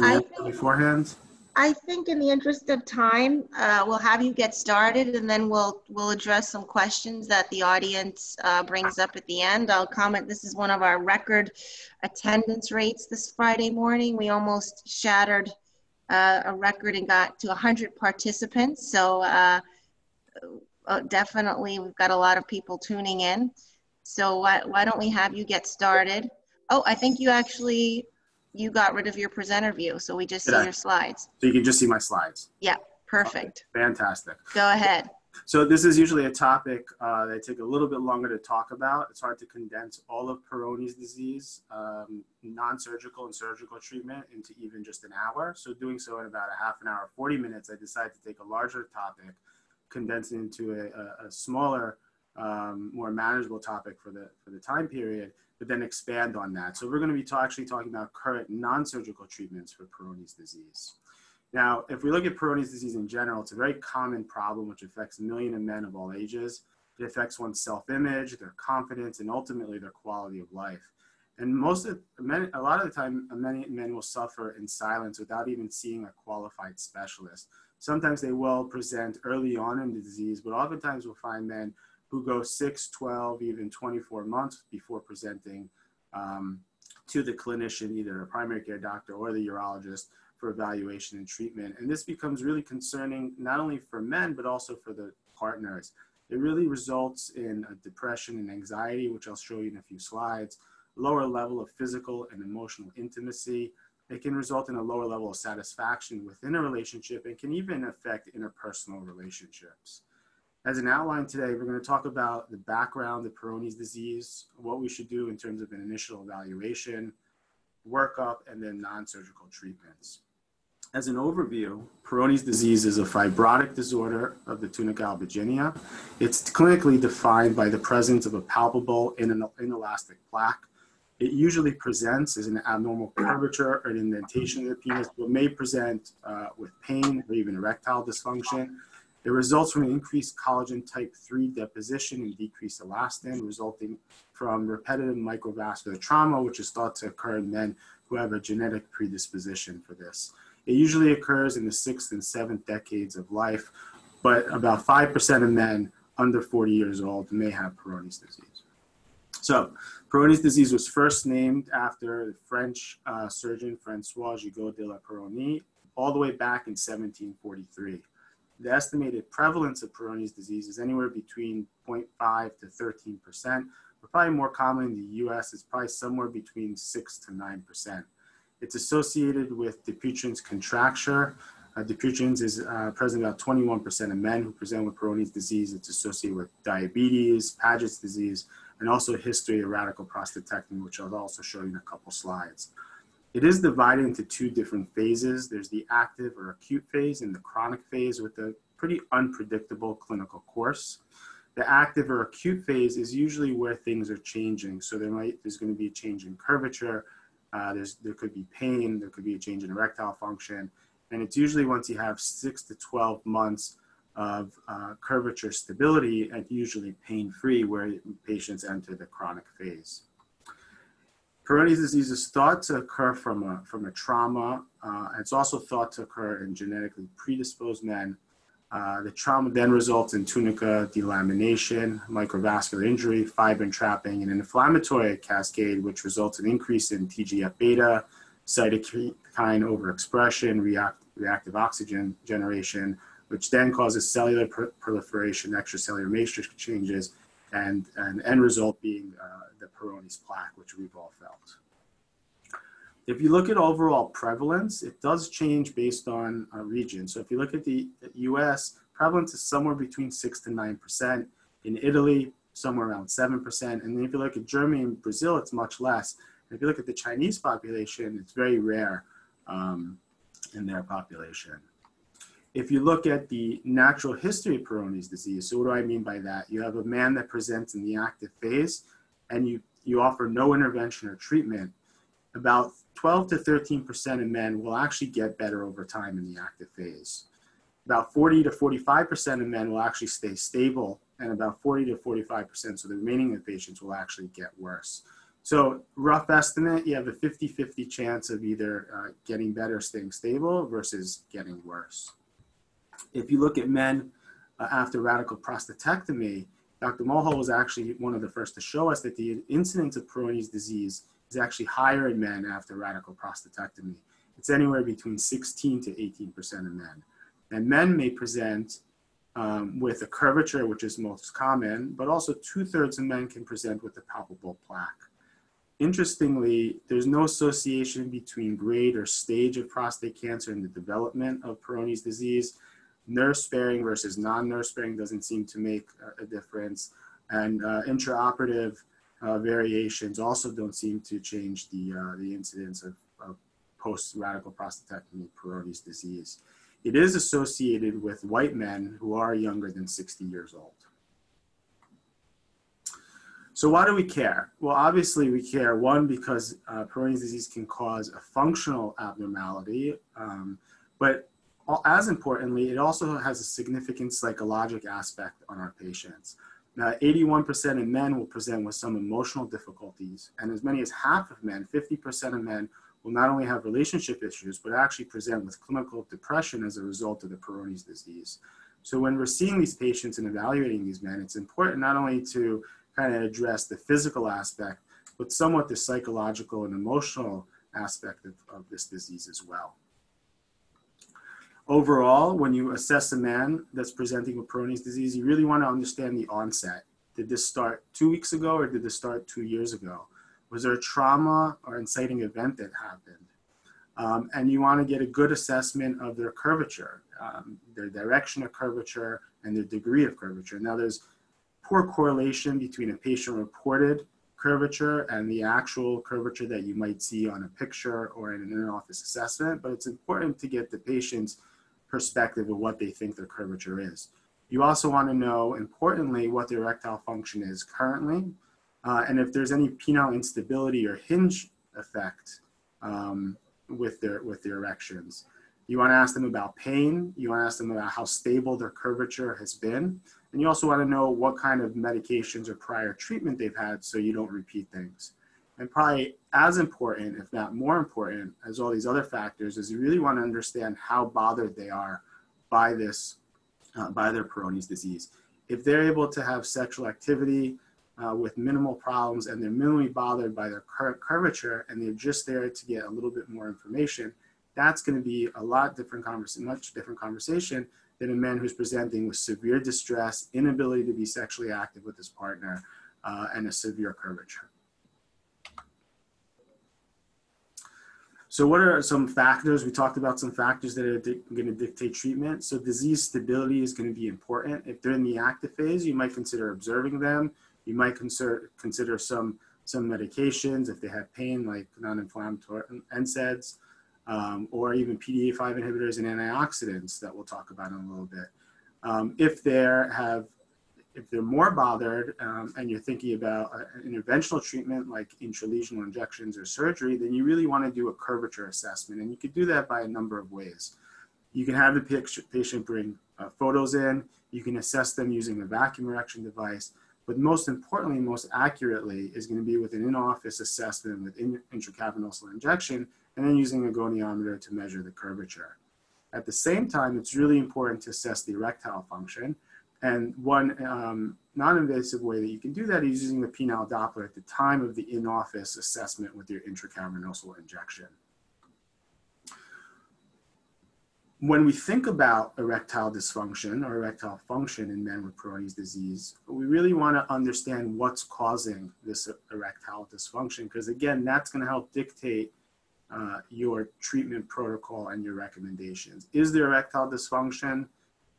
I think, beforehand? I think in the interest of time, uh, we'll have you get started and then we'll, we'll address some questions that the audience uh, brings up at the end. I'll comment, this is one of our record attendance rates this Friday morning. We almost shattered uh, a record and got to 100 participants. So uh, uh, definitely we've got a lot of people tuning in. So why, why don't we have you get started? Oh, I think you actually you got rid of your presenter view, so we just see Did I? your slides. So you can just see my slides. Yeah, perfect. Fantastic. Go ahead. So this is usually a topic uh, that take a little bit longer to talk about. It's hard to condense all of Peyronie's disease, um, non-surgical and surgical treatment into even just an hour. So doing so in about a half an hour, 40 minutes, I decided to take a larger topic, condense it into a, a, a smaller, um, more manageable topic for the, for the time period, but then expand on that. So we're going to be actually talking about current non-surgical treatments for Peyronie's disease. Now, if we look at Peyronie's disease in general, it's a very common problem which affects a million of men of all ages. It affects one's self-image, their confidence, and ultimately their quality of life. And most of men, a lot of the time, many men will suffer in silence without even seeing a qualified specialist. Sometimes they will present early on in the disease, but oftentimes we'll find men who go 6, 12, even 24 months before presenting um, to the clinician, either a primary care doctor or the urologist, for evaluation and treatment. And this becomes really concerning not only for men, but also for the partners. It really results in a depression and anxiety, which I'll show you in a few slides, lower level of physical and emotional intimacy. It can result in a lower level of satisfaction within a relationship and can even affect interpersonal relationships. As an outline today, we're going to talk about the background of Peyronie's disease, what we should do in terms of an initial evaluation, workup, and then non-surgical treatments. As an overview, Peyronie's disease is a fibrotic disorder of the tunica albuginea. It's clinically defined by the presence of a palpable inelastic plaque. It usually presents as an abnormal curvature or an indentation of the penis, but may present uh, with pain or even erectile dysfunction. It results from increased collagen type 3 deposition and decreased elastin, resulting from repetitive microvascular trauma, which is thought to occur in men who have a genetic predisposition for this. It usually occurs in the sixth and seventh decades of life, but about 5% of men under 40 years old may have Peyronie's disease. So, Peyronie's disease was first named after the French uh, surgeon Francois Gigot de la Peyronie all the way back in 1743. The estimated prevalence of Peyronie's disease is anywhere between 0.5 to 13 percent, but probably more common in the US, it's probably somewhere between 6 to 9 percent. It's associated with Dupuytren's contracture. Uh, Dupuytren's is uh, present about 21% of men who present with Peyronie's disease. It's associated with diabetes, Paget's disease, and also history of radical prostatectomy, which I'll also show you in a couple slides. It is divided into two different phases. There's the active or acute phase and the chronic phase with a pretty unpredictable clinical course. The active or acute phase is usually where things are changing. So there might, there's going to be a change in curvature, uh, there's, there could be pain, there could be a change in erectile function, and it's usually once you have six to 12 months of uh, curvature stability and usually pain-free where patients enter the chronic phase. Peyronie's disease is thought to occur from a, from a trauma. Uh, it's also thought to occur in genetically predisposed men uh, the trauma then results in tunica delamination, microvascular injury, fibrin trapping, and an inflammatory cascade, which results in increase in TGF beta, cytokine overexpression, react, reactive oxygen generation, which then causes cellular proliferation, extracellular matrix changes, and an end result being uh, the Peyronie's plaque, which we've all felt. If you look at overall prevalence, it does change based on a region. So if you look at the US, prevalence is somewhere between 6 to 9%. In Italy, somewhere around 7%. And then if you look at Germany and Brazil, it's much less. And if you look at the Chinese population, it's very rare um, in their population. If you look at the natural history of Peyronie's disease, so what do I mean by that? You have a man that presents in the active phase and you, you offer no intervention or treatment about 12 to 13% of men will actually get better over time in the active phase. About 40 to 45% of men will actually stay stable, and about 40 to 45%, so the remaining of patients will actually get worse. So rough estimate, you have a 50-50 chance of either uh, getting better, staying stable versus getting worse. If you look at men uh, after radical prostatectomy, Dr. Mulhall was actually one of the first to show us that the incidence of Peyronie's disease is actually higher in men after radical prostatectomy. It's anywhere between 16 to 18% of men. And men may present um, with a curvature, which is most common, but also two thirds of men can present with a palpable plaque. Interestingly, there's no association between grade or stage of prostate cancer and the development of Peyronie's disease. Nerve sparing versus non-nerve sparing doesn't seem to make a, difference. And uh, intraoperative uh, variations also don't seem to change the, uh, the incidence of, of post radical prostatectomy Peyronie's disease. It is associated with white men who are younger than 60 years old. So why do we care? Well, obviously we care, one, because uh, Peyronie's disease can cause a functional abnormality, um, but as importantly, it also has a significant psychologic aspect on our patients. Now, 81% of men will present with some emotional difficulties, and as many as half of men, 50% of men, will not only have relationship issues, but actually present with clinical depression as a result of the Peyronie's disease. So when we're seeing these patients and evaluating these men, it's important not only to kind of address the physical aspect, but somewhat the psychological and emotional aspect of, of this disease as well. Overall, when you assess a man that's presenting with Peyronie's disease, you really want to understand the onset. Did this start two weeks ago or did this start two years ago? Was there a trauma or inciting event that happened? Um, and you want to get a good assessment of their curvature, um, their direction of curvature, and their degree of curvature. Now, there's poor correlation between a patient reported curvature and the actual curvature that you might see on a picture or in an in-office assessment, but it's important to get the patient's perspective of what they think their curvature is. You also want to know, importantly, what their erectile function is currently, uh, and if there's any penile instability or hinge effect um, with their with their erections. You want to ask them about pain. You want to ask them about how stable their curvature has been. And you also want to know what kind of medications or prior treatment they've had so you don't repeat things. And probably as important, if not more important, as all these other factors, is you really want to understand how bothered they are by this, uh, by their Peyronie's disease. If they're able to have sexual activity uh, with minimal problems and they're minimally bothered by their current curvature and they're just there to get a little bit more information, that's going to be a lot different conversation, much different conversation than a man who's presenting with severe distress, inability to be sexually active with his partner, uh, and a severe curvature. So what are some factors? We talked about some factors that are going to dictate treatment. So disease stability is going to be important. If they're in the active phase, you might consider observing them. You might consider, consider some, some medications if they have pain, like non-inflammatory NSAIDs um, or even PDE5 inhibitors and antioxidants that we'll talk about in a little bit. Um, if they have, if they're more bothered um, and you're thinking about an interventional treatment like intralesional injections or surgery, then you really want to do a curvature assessment. And you could do that by a number of ways. You can have the patient bring uh, photos in. You can assess them using a vacuum erection device. But most importantly, most accurately, is going to be with an in-office assessment with in- intracavernous injection and then using a goniometer to measure the curvature. At the same time, it's really important to assess the erectile function. And one um, non-invasive way that you can do that is using the penile Doppler at the time of the in-office assessment with your intracavernosal injection. When we think about erectile dysfunction or erectile function in men with Peyronie's disease, we really want to understand what's causing this erectile dysfunction because again, that's going to help dictate uh, your treatment protocol and your recommendations. Is there erectile dysfunction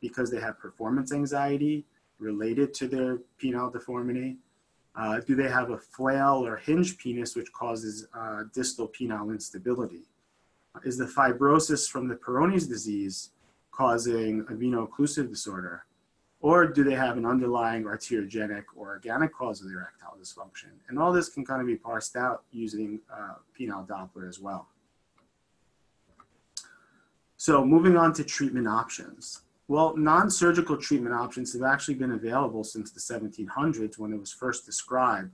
because they have performance anxiety related to their penile deformity? Uh, do they have a flail or hinge penis which causes uh, distal penile instability? Is the fibrosis from the Peyronie's disease causing a veno-occlusive disorder? Or do they have an underlying arteriogenic or organic cause of the erectile dysfunction? And all this can kind of be parsed out using uh, penile Doppler as well. So moving on to treatment options. Well, non-surgical treatment options have actually been available since the 1700s when it was first described.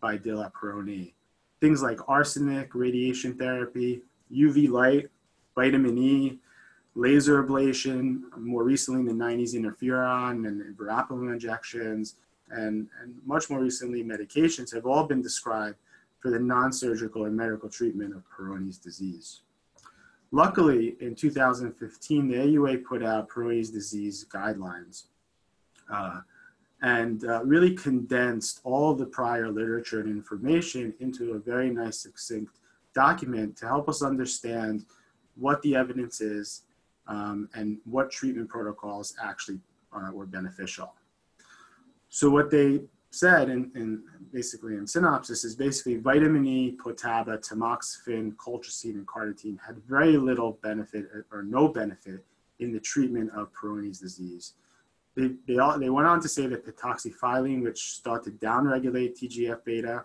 by de la Peyronie. Things like arsenic, radiation therapy, UV light, vitamin E, laser ablation, more recently in the 90s, interferon and verapamil injections, and, and much more recently, medications have all been described for the non-surgical and medical treatment of Peyronie's disease. Luckily, in 2015, the AUA put out Peyronie's disease guidelines uh, and uh, really condensed all the prior literature and information into a very nice, succinct document to help us understand what the evidence is um, and what treatment protocols actually uh, were beneficial. So what they said in, in, basically in synopsis is basically vitamin E, Potaba, tamoxifen, colchicine, and carnitine had very little benefit or no benefit in the treatment of Peyronie's disease. They, they, all, they went on to say that pentoxifylline, which thought to downregulate TGF beta,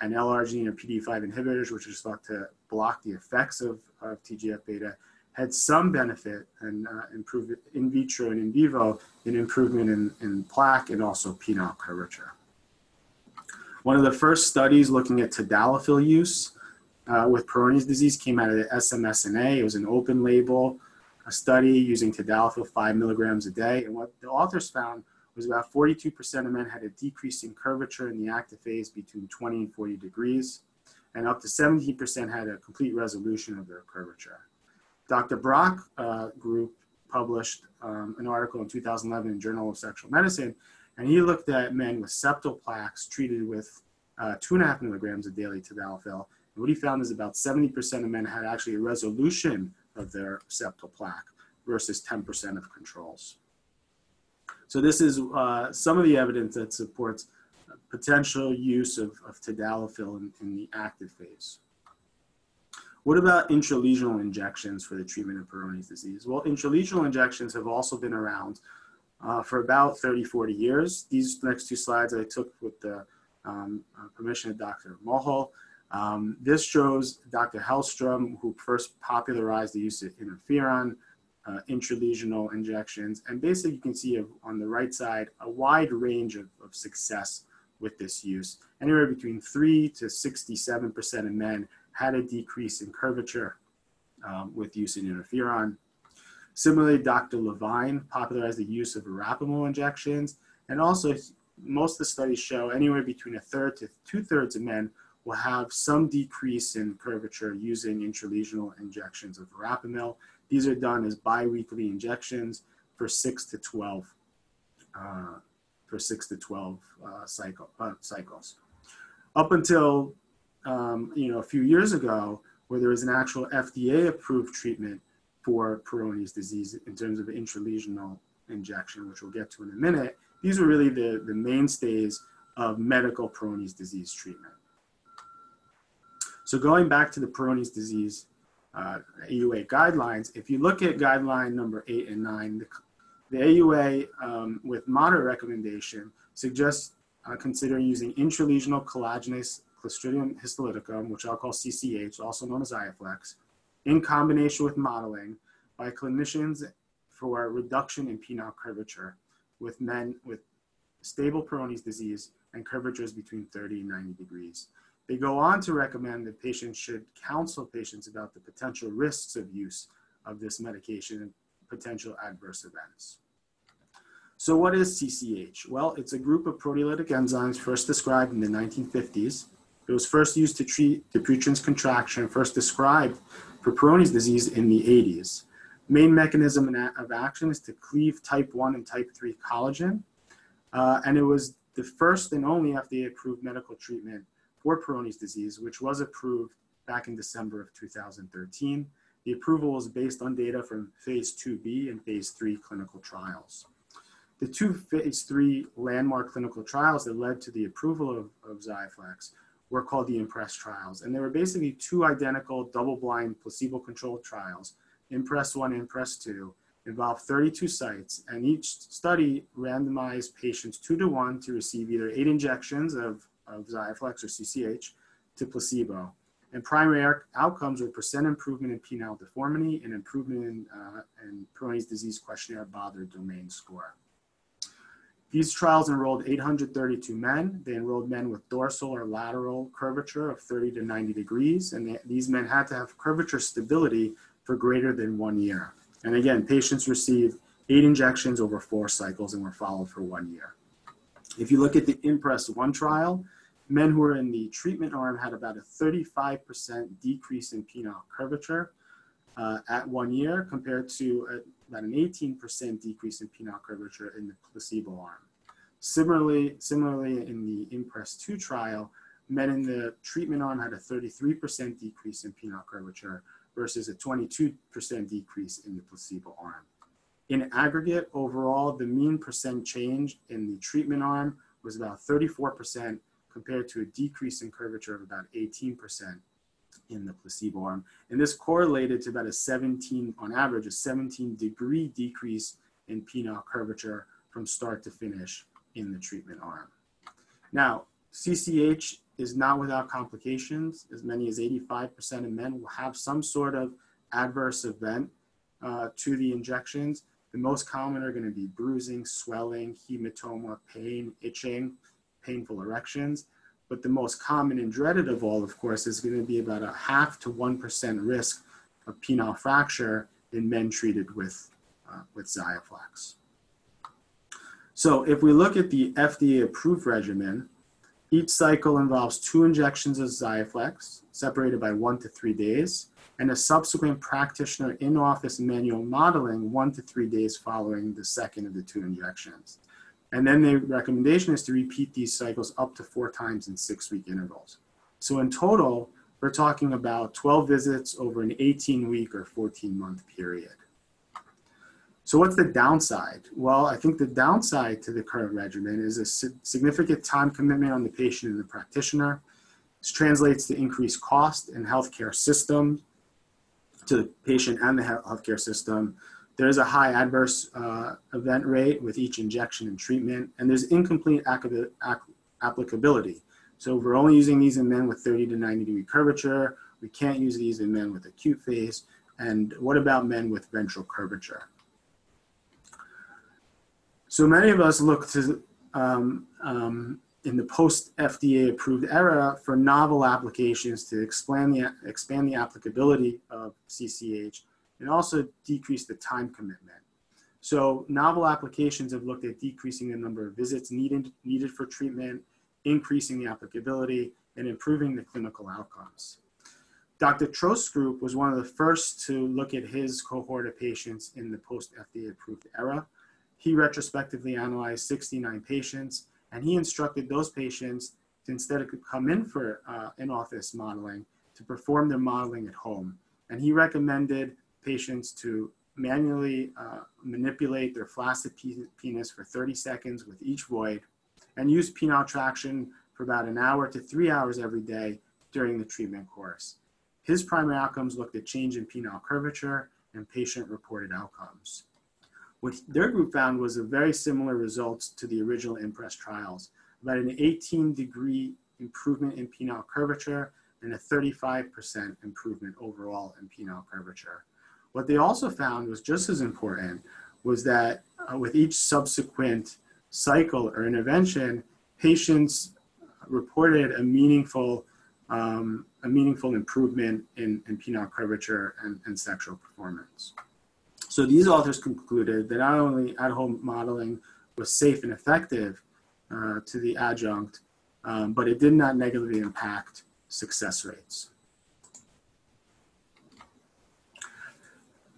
and L-arginine or PDE5 inhibitors, which is thought to block the effects of, of TGF beta, had some benefit and uh, improved in vitro and in vivo in improvement in, in plaque and also penile curvature. One of the first studies looking at tadalafil use uh, with Peyronie's disease came out of the SMSNA. It was an open label study using tadalafil five milligrams a day. And what the authors found was about 42% of men had a decrease in curvature in the active phase between 20 and 40 degrees, and up to 17% had a complete resolution of their curvature. Dr. Brock uh, group published um, an article in 2011 in Journal of Sexual Medicine, and he looked at men with septal plaques treated with uh, two and a half milligrams of daily tadalafil. And what he found is about 70% of men had actually a resolution of their septal plaque versus 10% of controls. So this is uh, some of the evidence that supports potential use of, of tadalafil in, in the active phase. What about intralesional injections for the treatment of Peyronie's disease? Well, intralesional injections have also been around uh, for about 30, 40 years. These next two slides I took with the um, uh, permission of Dr. Mulhall. Um, this shows Dr. Hellstrom, who first popularized the use of interferon, uh, intralesional injections. And basically, you can see on the right side a wide range of, of success with this use. Anywhere between 3 to 67% of men had a decrease in curvature um, with use interferon. Similarly, Dr. Levine popularized the use of verapamil injections. And also, most of the studies show anywhere between a third to two thirds of men will have some decrease in curvature using intralesional injections of verapamil. These are done as biweekly injections for six to 12, uh, for six to 12 uh, cycle, uh, cycles. Up until, um, you know, a few years ago, where there was an actual FDA approved treatment for Peyronie's disease in terms of intralesional injection, which we'll get to in a minute, these are really the, the mainstays of medical Peyronie's disease treatment. So going back to the Peyronie's disease uh, AUA guidelines, if you look at guideline number eight and nine, the, the AUA um, with moderate recommendation suggests uh, considering using intralesional collagenase Clostridium histolyticum, which I'll call CCH, also known as Xiaflex, in combination with modeling by clinicians for reduction in penile curvature with men with stable Peyronie's disease and curvatures between 30 and 90 degrees. They go on to recommend that patients should counsel patients about the potential risks of use of this medication and potential adverse events. So what is CCH? Well, it's a group of proteolytic enzymes first described in the 1950s. It was first used to treat dupuytren's contraction, first described for Peyronie's disease in the 80s. Main mechanism of action is to cleave type 1 and type 3 collagen. Uh, and it was the first and only FDA approved medical treatment for Peyronie's disease, which was approved back in December of 2013. The approval was based on data from phase 2B and phase 3 clinical trials. The two phase 3 landmark clinical trials that led to the approval of, of were called the IMPRESS trials. And they were basically two identical double-blind placebo-controlled trials, IMPRESS 1 and IMPRESS 2, involved 32 sites, and each study randomized patients two to one to receive either eight injections of of Xiaflex or CCH to placebo. And primary outcomes were percent improvement in penile deformity and improvement in, uh, in Peyronie's disease questionnaire bothered domain score. These trials enrolled 832 men. They enrolled men with dorsal or lateral curvature of 30 to 90 degrees, and they, these men had to have curvature stability for greater than one year. And again, patients received eight injections over four cycles and were followed for one year. If you look at the Impress 1 trial, men who were in the treatment arm had about a 35% decrease in penile curvature uh, at one year compared to a, about an 18% decrease in penile curvature in the placebo arm. Similarly, similarly in the Impress 2 trial, men in the treatment arm had a 33% decrease in penile curvature versus a 22% decrease in the placebo arm. In aggregate, overall, the mean percent change in the treatment arm was about 34% compared to a decrease in curvature of about 18% in the placebo arm. And this correlated to about a 17, on average, a 17 degree decrease in penile curvature from start to finish in the treatment arm. Now, CCH is not without complications. As many as 85% of men will have some sort of adverse event uh, to the injections. The most common are going to be bruising, swelling, hematoma, pain, itching, painful erections. But the most common and dreaded of all, of course, is going to be about a half to 1% risk of penile fracture in men treated with, uh, with Xiaflex. So if we look at the FDA approved regimen, each cycle involves two injections of Xiaflex, separated by one to three days, and a subsequent practitioner in-office manual modeling one to three days following the second of the two injections. And then the recommendation is to repeat these cycles up to four times in six week intervals. So in total, we're talking about 12 visits over an 18 week or 14 month period. So what's the downside? Well, I think the downside to the current regimen is a significant time commitment on the patient and the practitioner. This translates to increased cost in healthcare system, to the patient and the healthcare system. There is a high adverse uh, event rate with each injection and treatment, and there's incomplete applicability. So we're only using these in men with 30 to 90 degree curvature. We can't use these in men with acute phase. And what about men with ventral curvature? So many of us look to um, um, in the post FDA approved era for novel applications to expand the, expand the applicability of CCH and also decrease the time commitment. So novel applications have looked at decreasing the number of visits needed, needed for treatment, increasing the applicability, and improving the clinical outcomes. Dr. Trost's group was one of the first to look at his cohort of patients in the post FDA approved era he retrospectively analyzed 69 patients, and he instructed those patients to instead of come in for uh, in-office modeling, to perform their modeling at home. And he recommended patients to manually uh, manipulate their flaccid penis for 30 seconds with each void and use penile traction for about an hour to three hours every day during the treatment course. His primary outcomes looked at change in penile curvature and patient reported outcomes. What their group found was a very similar results to the original IMPRESS trials, about an 18 degree improvement in penile curvature and a 35% improvement overall in penile curvature. What they also found was just as important was that uh, with each subsequent cycle or intervention, patients reported a meaningful, um, a meaningful improvement in, in penile curvature and, and sexual performance. So these authors concluded that not only at-home modeling was safe and effective uh, to the adjunct, um, but it did not negatively impact success rates.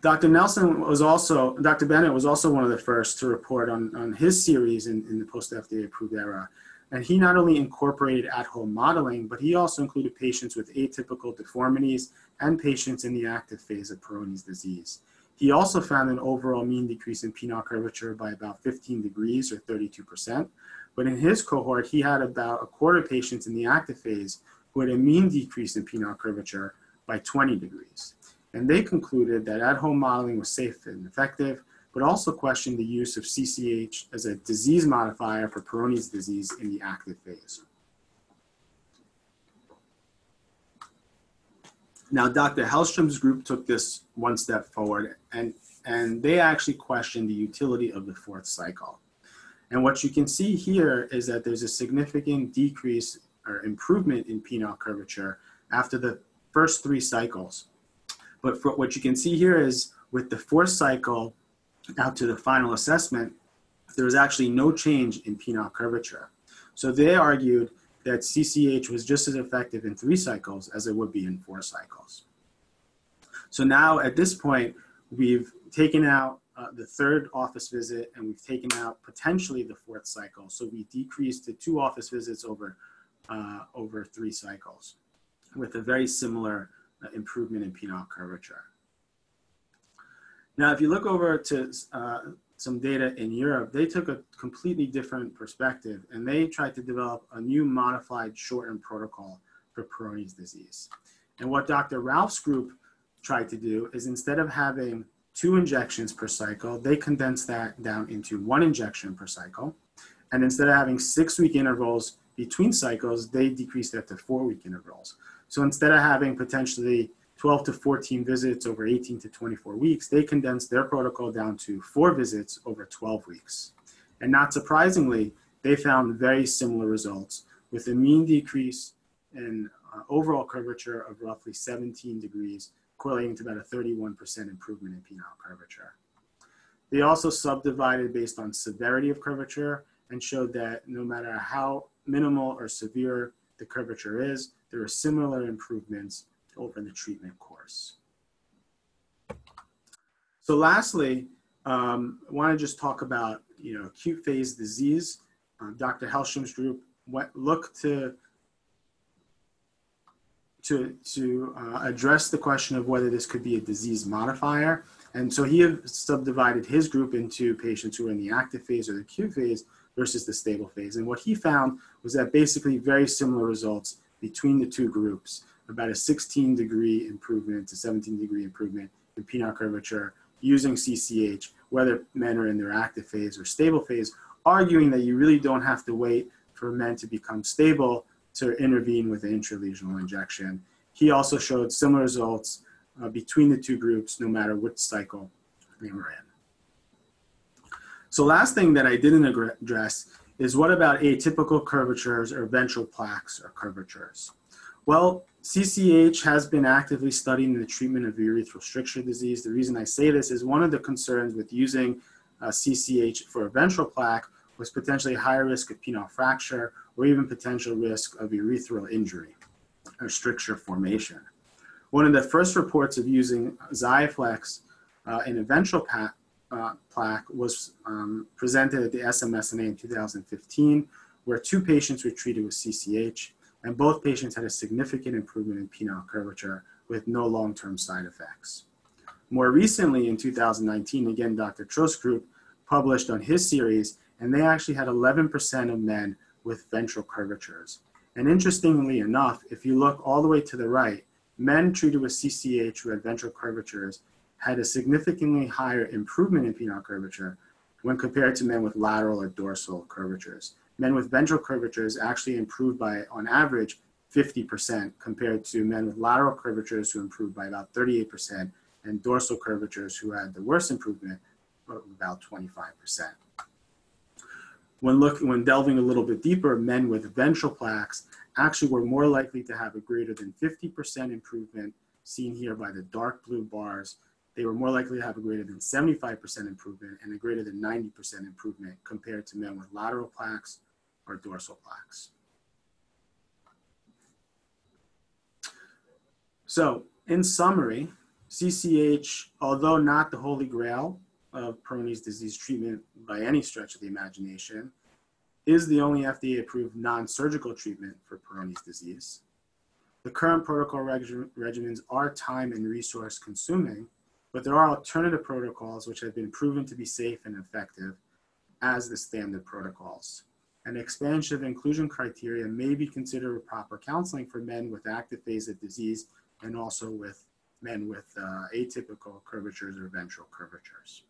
Dr. Nelson was also, Dr. Bennett was also one of the first to report on, on his series in, in the post-FDA approved era. And he not only incorporated at-home modeling, but he also included patients with atypical deformities and patients in the active phase of Peyronie's disease. He also found an overall mean decrease in penile curvature by about 15 degrees or 32%. But in his cohort, he had about a quarter of patients in the active phase who had a mean decrease in penile curvature by 20 degrees. And they concluded that at-home modeling was safe and effective, but also questioned the use of CCH as a disease modifier for Peyronie's disease in the active phase. Now, Dr. Hellstrom's group took this one step forward and, and they actually questioned the utility of the fourth cycle. And what you can see here is that there's a significant decrease or improvement in penile curvature after the first three cycles. But for, what you can see here is with the fourth cycle out to the final assessment, there was actually no change in penile curvature. So they argued that CCH was just as effective in three cycles as it would be in four cycles. So now at this point, we've taken out uh, the third office visit and we've taken out potentially the fourth cycle. So we decreased to two office visits over, uh, over three cycles with a very similar improvement in penile curvature. Now, if you look over to uh, some data in Europe, they took a completely different perspective and they tried to develop a new modified shortened protocol for Peyronie's disease. And what Dr. Ralph's group tried to do is instead of having two injections per cycle, they condensed that down into one injection per cycle. And instead of having six week intervals between cycles, they decreased that to four week intervals. So instead of having potentially 12 to 14 visits over 18 to 24 weeks, they condensed their protocol down to four visits over 12 weeks. And not surprisingly, they found very similar results with a mean decrease in uh, overall curvature of roughly 17 degrees, correlating to about a 31% improvement in penile curvature. They also subdivided based on severity of curvature and showed that no matter how minimal or severe the curvature is, there are similar improvements over the treatment course. So lastly, um, I want to just talk about you know acute phase disease. Um, Dr. Hellstrom's group went, looked to to to uh, address the question of whether this could be a disease modifier. And so he subdivided his group into patients who are in the active phase or the acute phase versus the stable phase. And what he found was that basically very similar results between the two groups about a 16 degree improvement to 17 degree improvement in penile curvature using CCH, whether men are in their active phase or stable phase, arguing that you really don't have to wait for men to become stable to intervene with an intralesional injection. He also showed similar results uh, between the two groups, no matter which cycle they were in. So last thing that I didn't address is what about atypical curvatures or ventral plaques or curvatures? Well, CCH has been actively studying the treatment of urethral stricture disease. The reason I say this is one of the concerns with using uh, CCH for a ventral plaque was potentially a higher risk of penile fracture or even potential risk of urethral injury or stricture formation. One of the first reports of using XIAFLEX uh, in a ventral uh, plaque was um, presented at the SMSNA in 2015, where two patients were treated with CCH and both patients had a significant improvement in penile curvature with no long-term side effects. More recently, in 2019, again, Dr. Trost group published on his series, and they actually had 11% of men with ventral curvatures. And interestingly enough, if you look all the way to the right, men treated with CCH who had ventral curvatures had a significantly higher improvement in penile curvature when compared to men with lateral or dorsal curvatures men with ventral curvatures actually improved by, on average, 50% compared to men with lateral curvatures who improved by about 38% and dorsal curvatures who had the worst improvement of about 25%. When, looking, when delving a little bit deeper, men with ventral plaques actually were more likely to have a greater than 50% improvement seen here by the dark blue bars. They were more likely to have a greater than 75% improvement and a greater than 90% improvement compared to men with lateral plaques or dorsal plaques. So in summary, CCH, although not the holy grail of Peyronie's disease treatment by any stretch of the imagination, is the only FDA approved non-surgical treatment for Peyronie's disease. The current protocol reg regimens are time and resource consuming, but there are alternative protocols which have been proven to be safe and effective as the standard protocols. An expansion of inclusion criteria may be considered proper counseling for men with active phase of disease and also with men with uh, atypical curvatures or ventral curvatures.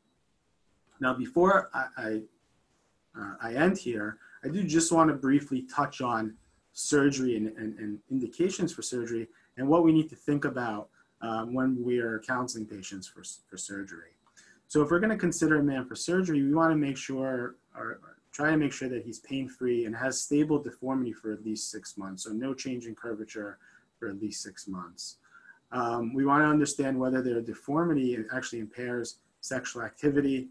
Now, before I, I, uh, I, end here, I do just want to briefly touch on surgery and, and, and indications for surgery and what we need to think about um, when we are counseling patients for, for surgery. So if we're going to consider a man for surgery, we want to make sure, or try to make sure that he's pain free and has stable deformity for at least six months. So no change in curvature for at least six months. Um, we want to understand whether their deformity actually impairs sexual activity.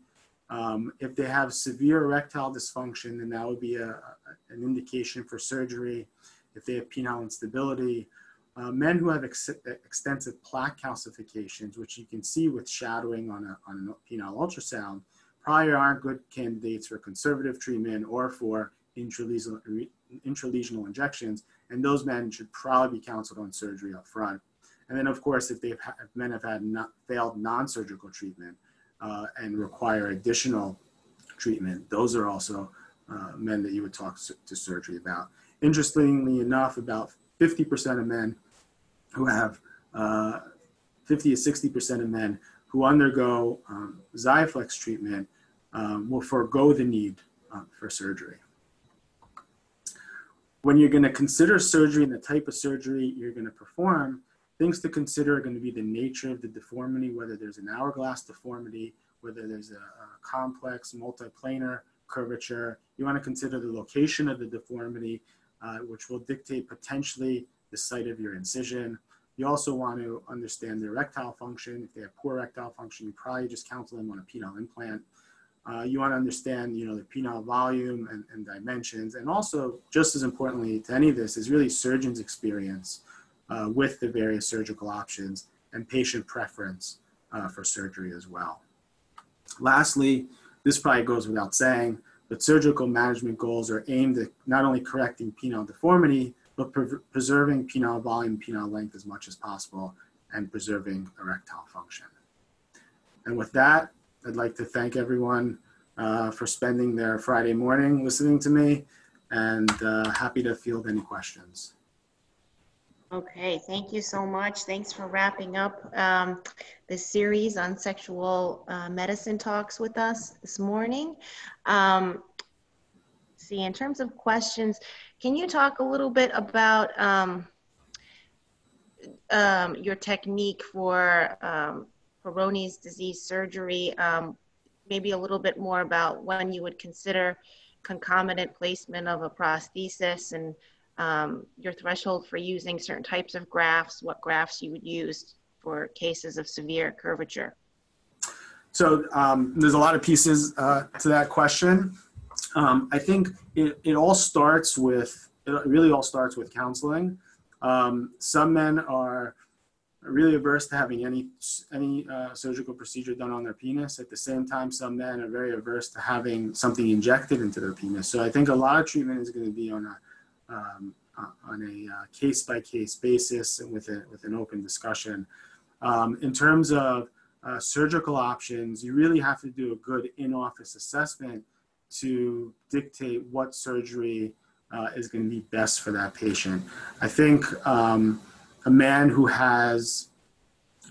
Um, if they have severe erectile dysfunction, then that would be a, a, an indication for surgery. If they have penile instability, uh, men who have ex extensive plaque calcifications, which you can see with shadowing on a, on a penile ultrasound, probably aren't good candidates for conservative treatment or for intralesional, intralesional injections. And those men should probably be counseled on surgery up front. And then, of course, if, they've if men have had not, failed non-surgical treatment uh, and require additional treatment, those are also uh, men that you would talk to surgery about. Interestingly enough, about 50% of men who have uh, 50 to 60% of men who undergo um, treatment um, will forego the need uh, for surgery. When you're going to consider surgery and the type of surgery you're going to perform, things to consider are going to be the nature of the deformity, whether there's an hourglass deformity, whether there's a, a complex multiplanar curvature. You want to consider the location of the deformity, uh, which will dictate potentially the site of your incision. You also want to understand their erectile function. If they have poor erectile function, you probably just counsel them on a penile implant. Uh, you want to understand, you know, the penile volume and, and, dimensions. And also, just as importantly to any of this, is really surgeon's experience uh, with the various surgical options and patient preference uh, for surgery as well. Lastly, this probably goes without saying, but surgical management goals are aimed at not only correcting penile deformity, but pre preserving penile volume, penile length as much as possible, and preserving erectile function. And with that, I'd like to thank everyone uh, for spending their Friday morning listening to me, and uh, happy to field any questions. Okay, thank you so much. Thanks for wrapping up um, this series on sexual uh, medicine talks with us this morning. Um, see, in terms of questions, can you talk a little bit about um, um, your technique for um, disease surgery? Um, maybe a little bit more about when you would consider concomitant placement of a prosthesis and um, your threshold for using certain types of grafts, what grafts you would use for cases of severe curvature. So um, there's a lot of pieces uh, to that question. Um, I think it, it all starts with, it really all starts with counseling. Um, some men are really averse to having any, any uh, surgical procedure done on their penis. At the same time, some men are very averse to having something injected into their penis. So I think a lot of treatment is going to be on a, um, uh, on a uh, case by case basis and with, a, with an open discussion. Um, in terms of uh, surgical options, you really have to do a good in office assessment to dictate what surgery uh, is going to be best for that patient. I think um, a man who has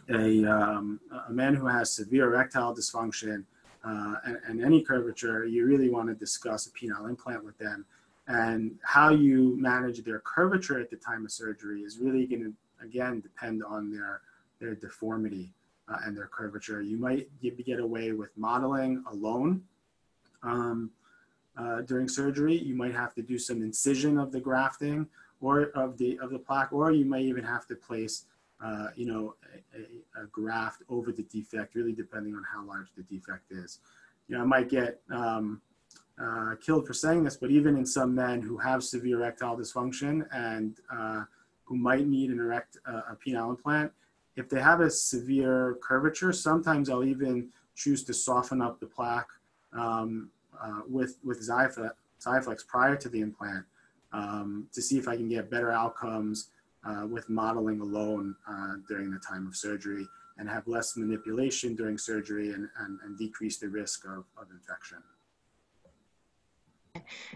a, um, a man who has severe erectile dysfunction uh, and, and, any curvature, you really want to discuss a penile implant with them. And how you manage their curvature at the time of surgery is really going to, again, depend on their, their deformity uh, and their curvature. You might get, get away with modeling alone um, uh, during surgery. You might have to do some incision of the grafting or of the of the plaque, or you might even have to place, uh, you know, a, a, graft over the defect, really depending on how large the defect is. You know, I might get um, uh, killed for saying this, but even in some men who have severe erectile dysfunction and uh, who might need an erect a penile implant, if they have a severe curvature, sometimes I'll even choose to soften up the plaque um, uh, with with Xiaflex prior to the implant um, to see if I can get better outcomes uh, with modeling alone uh, during the time of surgery and have less manipulation during surgery and, and, and decrease the risk of, of infection.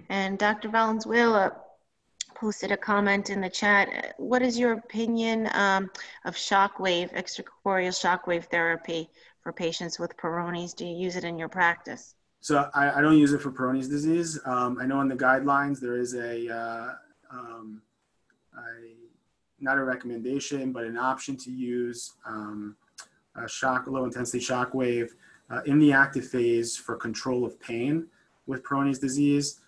And Dr. Valenzuela posted a comment in the chat. What is your opinion um, of shockwave, extracorporeal shockwave therapy for patients with Peyronie's? Do you use it in your practice? So I, I don't use it for Peyronie's disease. Um, I know in the guidelines there is a, uh, um, not a recommendation, but an option to use um, a shock, low intensity shock wave uh, in the active phase for control of pain. with Peyronie's disease.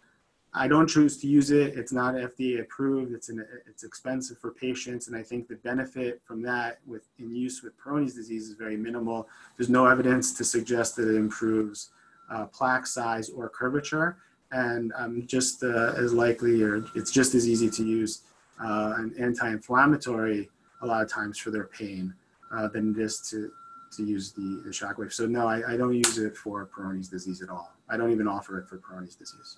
I don't choose to use it. It's not FDA approved. It's an, it's expensive for patients, and I think the benefit from that with in use with Peyronie's disease is very minimal. There's no evidence to suggest that it improves uh, plaque size or curvature, and um, just uh, as likely, or it's just as easy to use uh, an anti-inflammatory a lot of times for their pain uh, than it is to to use the, the shockwave. So no, I, I don't use it for Peyronie's disease at all. I don't even offer it for Peyronie's disease.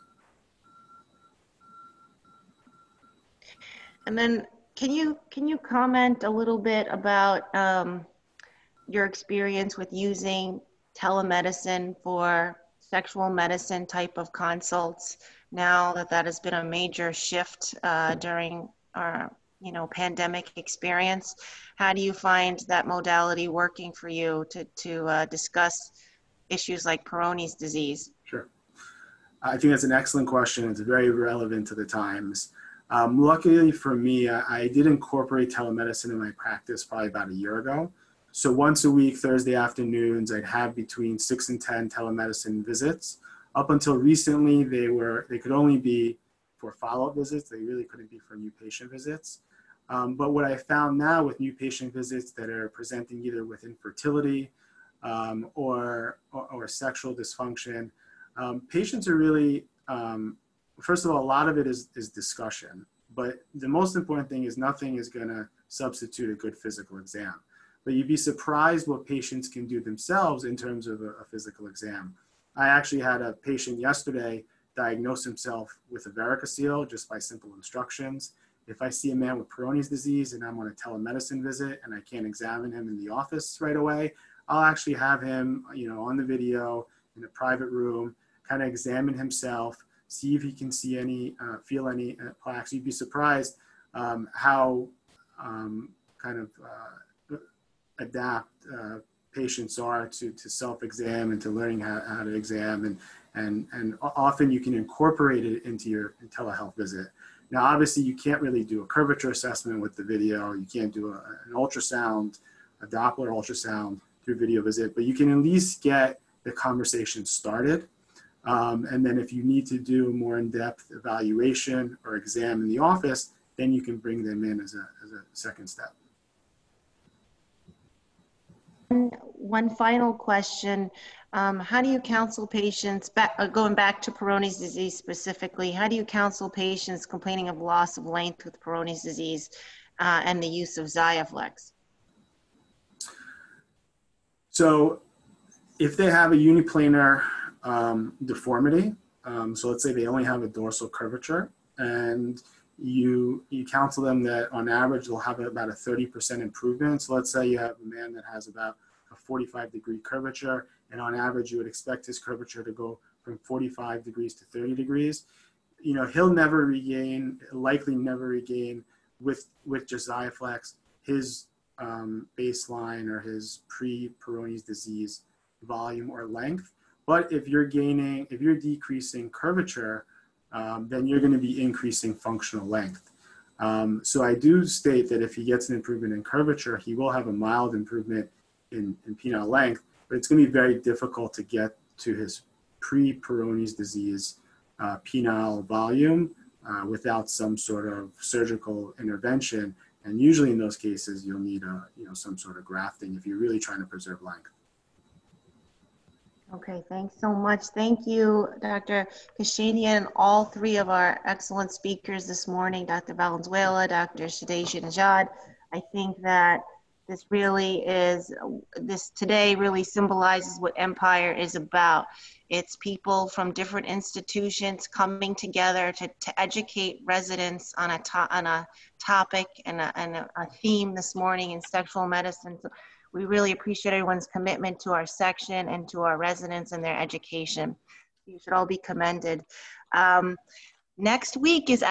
And then can you can you comment a little bit about um, your experience with using telemedicine for sexual medicine type of consults now that that has been a major shift uh, during our you know pandemic experience. How do you find that modality working for you to to uh, discuss issues like Peyronie's disease? Sure. I think that's an excellent question. It's very relevant to the times. Um, luckily for me, I, I, did incorporate telemedicine in my practice probably about a year ago. So once a week, Thursday afternoons, I'd have between six and 10 telemedicine visits. Up until recently, they were they could only be for follow-up visits. They really couldn't be for new patient visits. Um, but what I found now with new patient visits that are presenting either with infertility um, or, or, or, sexual dysfunction, um, patients are really um, first of all, a lot of it is, is discussion, but the most important thing is nothing is going to substitute a good physical exam. But you'd be surprised what patients can do themselves in terms of a, a physical exam. I actually had a patient yesterday diagnose himself with a varicocele just by simple instructions. If I see a man with Peyronie's disease and I'm on a telemedicine visit and I can't examine him in the office right away, I'll actually have him, you know, on the video in a private room, kind of examine himself, see if he can see any, uh, feel any uh, plaques. You'd be surprised um, how um, kind of uh, adapt uh, patients are to, to self-exam and to learning how, how to exam. And, and, and often you can incorporate it into your telehealth visit. Now, obviously, you can't really do a curvature assessment with the video. You can't do a, an ultrasound, a Doppler ultrasound through video visit, but you can at least get the conversation started um, and then if you need to do more in-depth evaluation or exam in the office, then you can bring them in as a, as a second step. One final question. Um, how do you counsel patients, back, uh, going back to Peyronie's disease specifically, how do you counsel patients complaining of loss of length with Peyronie's disease uh, and the use of Xiaflex? So if they have a uniplanar um, deformity. Um, so let's say they only have a dorsal curvature and you you counsel them that on average they'll have about a 30% improvement. So let's say you have a man that has about a 45 degree curvature and on average you would expect his curvature to go from 45 degrees to 30 degrees. You know, he'll never regain, likely never regain with with just his um, baseline or his pre-Peyronie's disease volume or length. But if you're gaining, if you're decreasing curvature, um, then you're going to be increasing functional length. Um, so I do state that if he gets an improvement in curvature, he will have a mild improvement in, in penile length, but it's going to be very difficult to get to his pre-Peyronie's disease uh, penile volume uh, without some sort of surgical intervention. And usually in those cases, you'll need a, you know, some sort of grafting if you're really trying to preserve length. Okay, thanks so much. Thank you, Dr. Kashanian, and all three of our excellent speakers this morning, Dr. Valenzuela, Dr. Shadesha Najad. I think that this really is, this today really symbolizes what Empire is about. It's people from different institutions coming together to, to educate residents on a, on a topic and a, and a theme this morning in sexual medicine. So we really appreciate everyone's commitment to our section and to our residents and their education. You should all be commended. Um, next week is